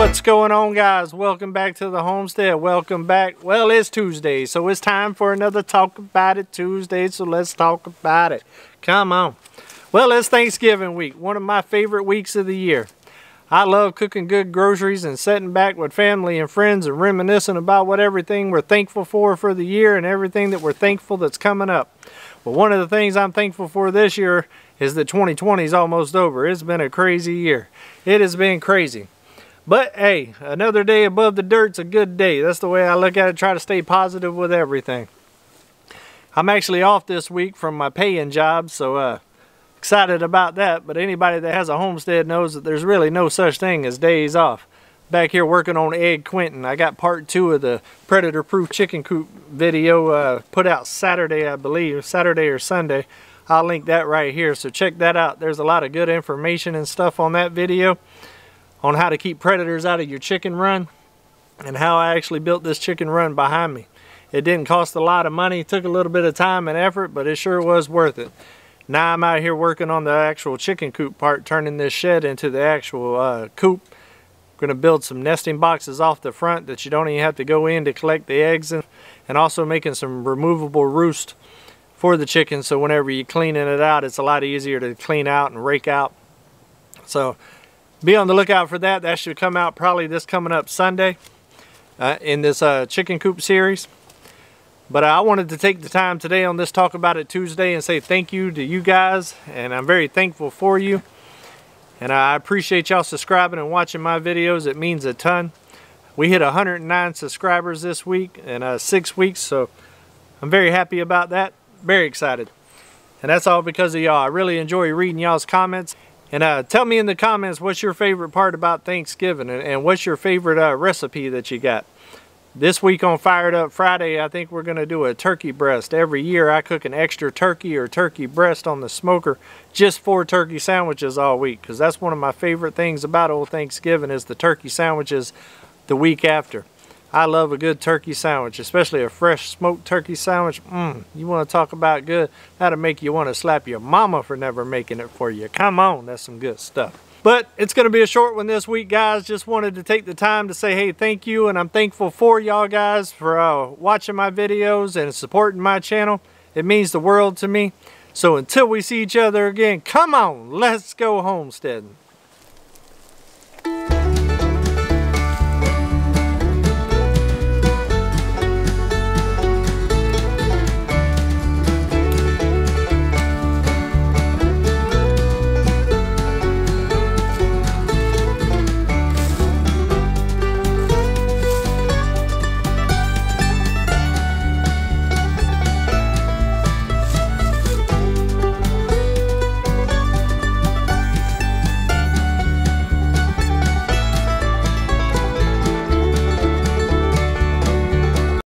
What's going on guys? Welcome back to the homestead. Welcome back. Well, it's Tuesday, so it's time for another Talk About It Tuesday, so let's talk about it. Come on. Well, it's Thanksgiving week, one of my favorite weeks of the year. I love cooking good groceries and sitting back with family and friends and reminiscing about what everything we're thankful for for the year and everything that we're thankful that's coming up. Well, one of the things I'm thankful for this year is that 2020 is almost over. It's been a crazy year. It has been crazy. But hey, another day above the dirt's a good day. That's the way I look at it. Try to stay positive with everything. I'm actually off this week from my paying job, so uh, excited about that. But anybody that has a homestead knows that there's really no such thing as days off. Back here working on Egg Quentin. I got part two of the predator proof chicken coop video uh, put out Saturday, I believe, Saturday or Sunday. I'll link that right here. So check that out. There's a lot of good information and stuff on that video on how to keep predators out of your chicken run and how I actually built this chicken run behind me. It didn't cost a lot of money. It took a little bit of time and effort, but it sure was worth it. Now I'm out here working on the actual chicken coop part, turning this shed into the actual uh, coop. Going to build some nesting boxes off the front that you don't even have to go in to collect the eggs in, and also making some removable roost for the chickens so whenever you're cleaning it out it's a lot easier to clean out and rake out so be on the lookout for that that should come out probably this coming up Sunday uh, in this uh, chicken coop series but I wanted to take the time today on this Talk About It Tuesday and say thank you to you guys and I'm very thankful for you and I appreciate y'all subscribing and watching my videos it means a ton we hit 109 subscribers this week in uh, six weeks so I'm very happy about that very excited. And that's all because of y'all. I really enjoy reading y'all's comments. And uh, tell me in the comments what's your favorite part about Thanksgiving and, and what's your favorite uh, recipe that you got. This week on Fired Up Friday, I think we're going to do a turkey breast. Every year I cook an extra turkey or turkey breast on the smoker just for turkey sandwiches all week. Because that's one of my favorite things about old Thanksgiving is the turkey sandwiches the week after. I love a good turkey sandwich, especially a fresh smoked turkey sandwich. Mmm, you want to talk about good? That'll make you want to slap your mama for never making it for you. Come on, that's some good stuff. But it's going to be a short one this week, guys. Just wanted to take the time to say, hey, thank you. And I'm thankful for y'all guys for uh, watching my videos and supporting my channel. It means the world to me. So until we see each other again, come on, let's go homesteading.